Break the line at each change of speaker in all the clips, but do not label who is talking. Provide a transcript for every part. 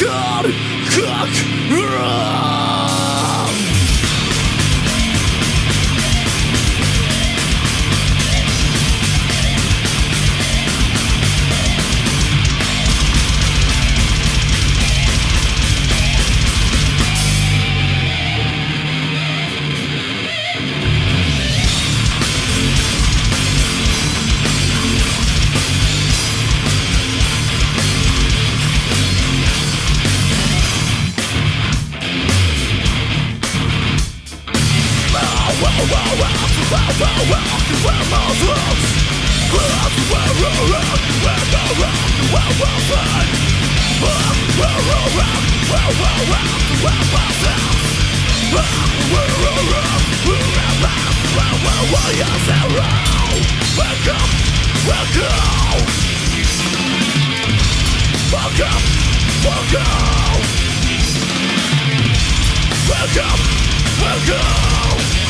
God, Cock! Run!
Welcome, welcome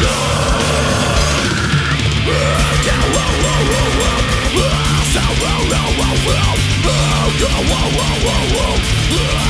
Go!